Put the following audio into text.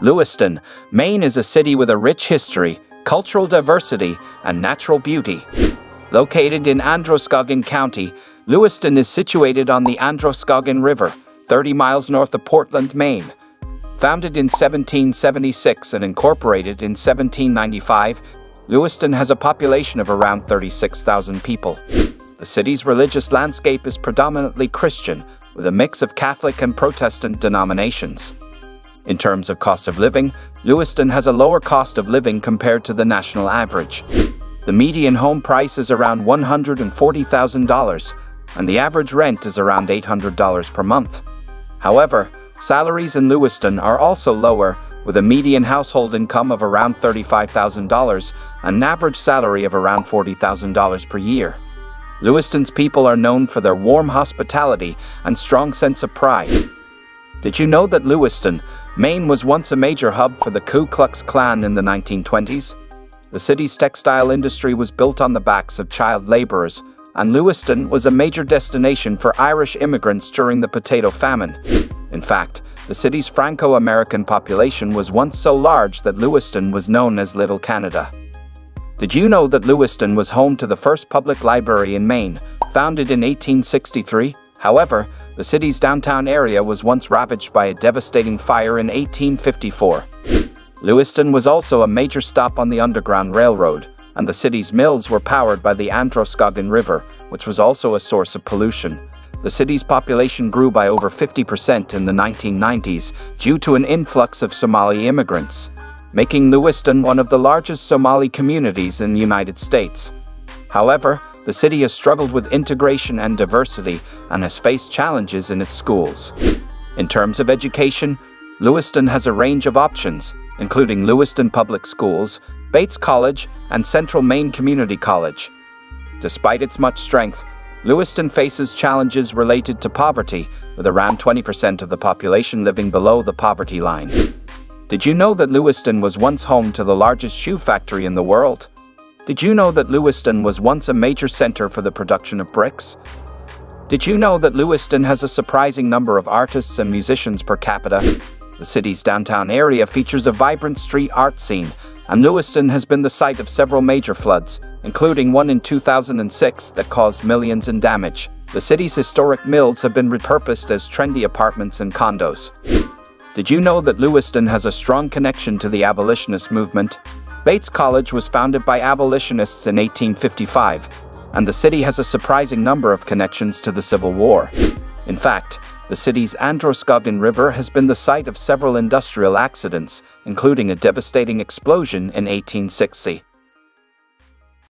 Lewiston, Maine is a city with a rich history, cultural diversity, and natural beauty. Located in Androscoggin County, Lewiston is situated on the Androscoggin River, 30 miles north of Portland, Maine. Founded in 1776 and incorporated in 1795, Lewiston has a population of around 36,000 people. The city's religious landscape is predominantly Christian, with a mix of Catholic and Protestant denominations. In terms of cost of living, Lewiston has a lower cost of living compared to the national average. The median home price is around $140,000, and the average rent is around $800 per month. However, salaries in Lewiston are also lower, with a median household income of around $35,000 and an average salary of around $40,000 per year. Lewiston's people are known for their warm hospitality and strong sense of pride. Did you know that Lewiston, Maine was once a major hub for the Ku Klux Klan in the 1920s. The city's textile industry was built on the backs of child laborers, and Lewiston was a major destination for Irish immigrants during the potato famine. In fact, the city's Franco-American population was once so large that Lewiston was known as Little Canada. Did you know that Lewiston was home to the first public library in Maine, founded in 1863? However, the city's downtown area was once ravaged by a devastating fire in 1854. Lewiston was also a major stop on the Underground Railroad, and the city's mills were powered by the Androscoggin River, which was also a source of pollution. The city's population grew by over 50% in the 1990s due to an influx of Somali immigrants, making Lewiston one of the largest Somali communities in the United States. However, the city has struggled with integration and diversity and has faced challenges in its schools. In terms of education, Lewiston has a range of options, including Lewiston Public Schools, Bates College, and Central Maine Community College. Despite its much strength, Lewiston faces challenges related to poverty, with around 20% of the population living below the poverty line. Did you know that Lewiston was once home to the largest shoe factory in the world? Did you know that Lewiston was once a major center for the production of bricks? Did you know that Lewiston has a surprising number of artists and musicians per capita? The city's downtown area features a vibrant street art scene, and Lewiston has been the site of several major floods, including one in 2006 that caused millions in damage. The city's historic mills have been repurposed as trendy apartments and condos. Did you know that Lewiston has a strong connection to the abolitionist movement? Bates College was founded by abolitionists in 1855, and the city has a surprising number of connections to the Civil War. In fact, the city's Androscoggin River has been the site of several industrial accidents, including a devastating explosion in 1860.